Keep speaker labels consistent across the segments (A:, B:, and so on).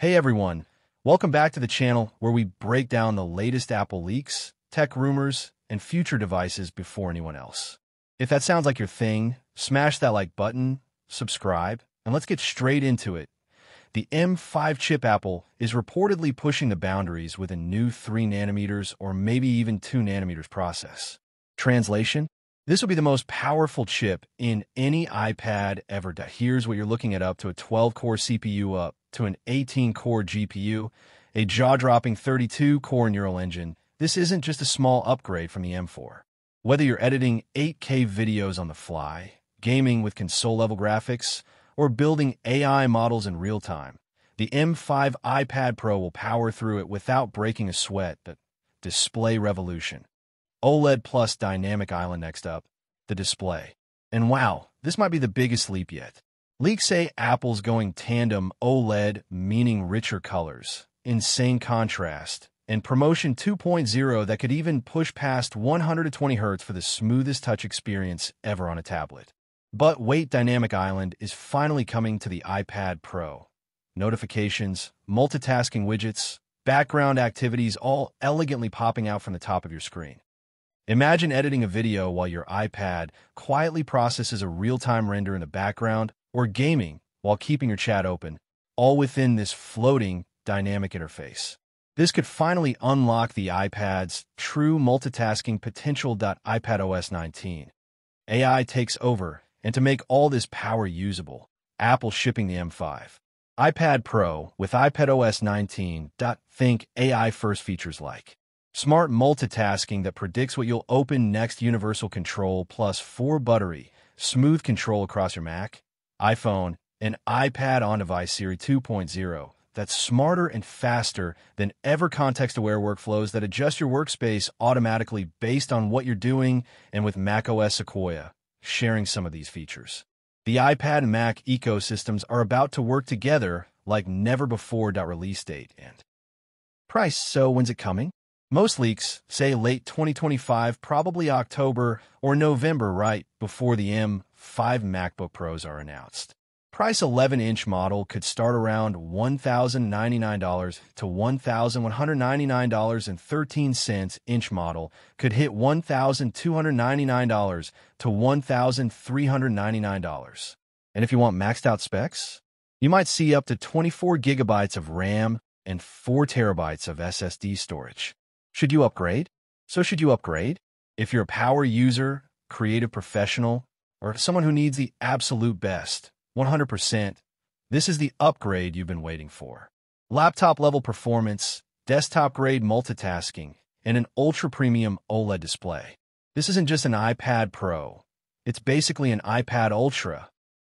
A: Hey everyone, welcome back to the channel where we break down the latest Apple leaks, tech rumors, and future devices before anyone else. If that sounds like your thing, smash that like button, subscribe, and let's get straight into it. The M5 chip Apple is reportedly pushing the boundaries with a new 3 nanometers or maybe even 2 nanometers process. Translation? This will be the most powerful chip in any iPad ever. Here's what you're looking at up to a 12-core CPU up to an 18-core GPU, a jaw-dropping 32-core neural engine. This isn't just a small upgrade from the M4. Whether you're editing 8K videos on the fly, gaming with console-level graphics, or building AI models in real time, the M5 iPad Pro will power through it without breaking a sweat. The display revolution. OLED plus Dynamic Island next up, the display. And wow, this might be the biggest leap yet. Leaks say Apple's going tandem OLED, meaning richer colors, insane contrast, and ProMotion 2.0 that could even push past 120 Hz for the smoothest touch experience ever on a tablet. But wait, Dynamic Island is finally coming to the iPad Pro. Notifications, multitasking widgets, background activities all elegantly popping out from the top of your screen. Imagine editing a video while your iPad quietly processes a real-time render in the background or gaming while keeping your chat open, all within this floating dynamic interface. This could finally unlock the iPad's true multitasking potential. iPadOS 19. AI takes over, and to make all this power usable, Apple shipping the M5. iPad Pro with iPadOS 19. Think AI first features like Smart multitasking that predicts what you'll open next universal control plus 4 buttery, smooth control across your Mac, iPhone, and iPad on-device Siri 2.0 that's smarter and faster than ever context-aware workflows that adjust your workspace automatically based on what you're doing and with macOS Sequoia, sharing some of these features. The iPad and Mac ecosystems are about to work together like never before. Release date and price. So when's it coming? Most leaks say late 2025, probably October or November, right before the M5 MacBook Pros are announced. Price 11-inch model could start around $1,099 to $1,199.13. Inch model could hit $1,299 to $1,399. And if you want maxed out specs, you might see up to 24 gigabytes of RAM and 4 terabytes of SSD storage. Should you upgrade? So should you upgrade? If you're a power user, creative professional, or someone who needs the absolute best, 100%, this is the upgrade you've been waiting for. Laptop level performance, desktop grade multitasking, and an ultra premium OLED display. This isn't just an iPad Pro. It's basically an iPad Ultra.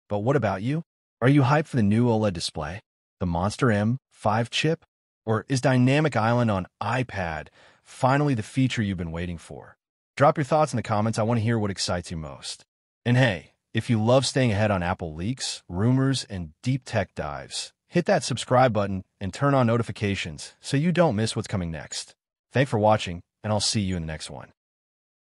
A: But what about you? Are you hyped for the new OLED display? The Monster M5 chip? Or is Dynamic Island on iPad finally the feature you've been waiting for? Drop your thoughts in the comments. I want to hear what excites you most. And hey, if you love staying ahead on Apple leaks, rumors, and deep tech dives, hit that subscribe button and turn on notifications so you don't miss what's coming next. Thanks for watching, and I'll see you in the next one.